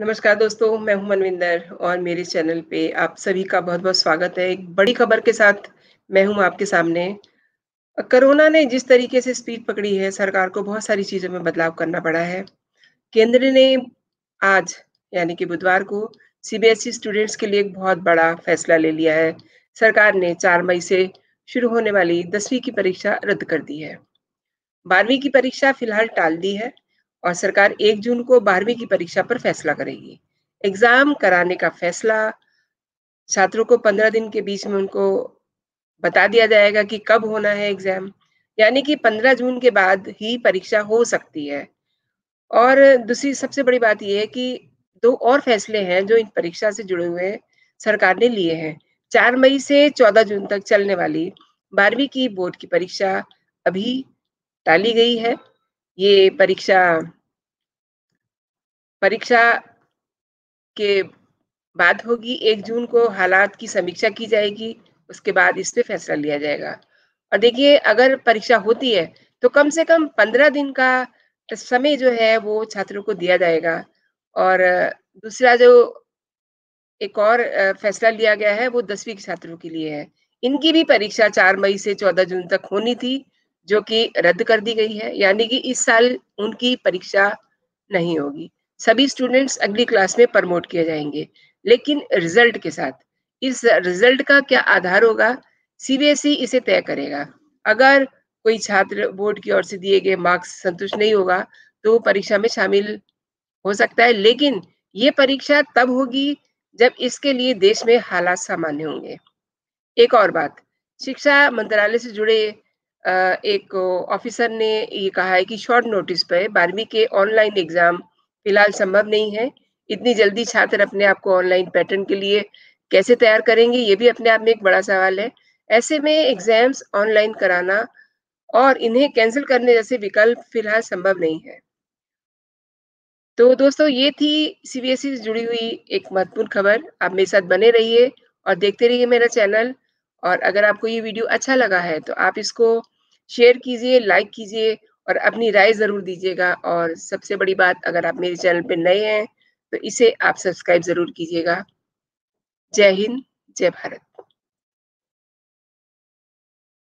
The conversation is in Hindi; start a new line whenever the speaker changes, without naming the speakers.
नमस्कार दोस्तों, मैं हूँ मनविंदर और मेरे चैनल पे आप सभी का बहुत-बहुत स्वागत है। एक बड़ी खबर के साथ मैं हूँ आपके सामने। कोरोना ने जिस तरीके से स्पीड पकड़ी है, सरकार को बहुत सारी चीज़ों में बदलाव करना पड़ा है। केंद्र ने आज यानी कि बुधवार को सीबीएसई स्टूडेंट्स के लिए एक बहुत बड़ा फैसला ले लिया है। सरकार ने चार मई से शुरू होने वाली 10वीं की परीक्षा रद्द कर दी है। 12वीं की परीक्षा फ़िलहाल टाल दी है और सरकार 1 जून को 12वीं की परीक्षा पर फैसला करेगी। एग्ज़ाम कराने का फैसला छात्रों को 15 दिन के बीच में उनको बता दिया जाएगा कि कब होना है एग्ज़ाम, यानी कि 15 जून के बाद ही परीक्षा हो सकती है। और दूसरी सबसे बड़ी बात यह है कि दो और फैसले हैं जो इन परीक्षा से जुड़े हुए सरकार ने लिए हैं। चार मई से 14 जून तक चलने वाली 12वीं की बोर्ड की परीक्षा अभी टाली गई है। ये परीक्षा परीक्षा के बाद होगी एक जून को हालात की समीक्षा की जाएगी, उसके बाद इस पे फैसला लिया जाएगा। और देखिए अगर परीक्षा होती है, तो कम से कम 15 दिन का समय जो है वो छात्रों को दिया जाएगा और दूसरा जो एक और फैसला लिया गया है वो 10वीं के छात्रों के लिए है। इनकी भी परीक्षा चार मई से 14 जून तक होनी थी, जो कि रद्द कर दी गई है, यानी कि इस साल उनकी परीक्षा नहीं होगी। सभी स्टूडेंट्स अगली क्लास में प्रमोट किए जाएँगे लेकिन रिज़ल्ट के साथ। इस रिज़ल्ट का क्या आधार होगा, सीबीएसई इसे तय करेगा। अगर कोई छात्र बोर्ड की ओर से दिए गए मार्क्स संतुष्ट नहीं होगा, तो परीक्षा में शामिल हो सकता है, लेकिन ये परीक्षा तब होगी जब इसके लिए देश में हालात सामान्य होंगे। एक और बात, शिक्षा मंत्रालय से जुड़े एक ऑफिसर ने ये कहा है कि शॉर्ट नोटिस पे 12वीं के ऑनलाइन एग्ज़ाम फ़िलहाल संभव नहीं है। इतनी जल्दी छात्र अपने आप को ऑनलाइन पैटर्न के लिए कैसे तैयार करेंगे, ये भी अपने आप में एक बड़ा सवाल है। ऐसे में एग्ज़ाम्स ऑनलाइन कराना और इन्हें कैंसल करने जैसे विकल्प फ़िलहाल संभव नहीं है। तो दोस्तों ये थी सीबीएसई से जुड़ी हुई एक महत्वपूर्ण खबर। आप मेरे साथ बने रहिए और देखते रहिए मेरा चैनल और अगर आपको ये वीडियो अच्छा लगा है, तो आप इसको शेयर कीजिए, लाइक कीजिए और अपनी राय ज़रूर दीजिएगा और सबसे बड़ी बात अगर आप मेरे चैनल पर नए हैं, तो इसे आप सब्सक्राइब ज़रूर कीजिएगा। जय हिंद, जय भारत।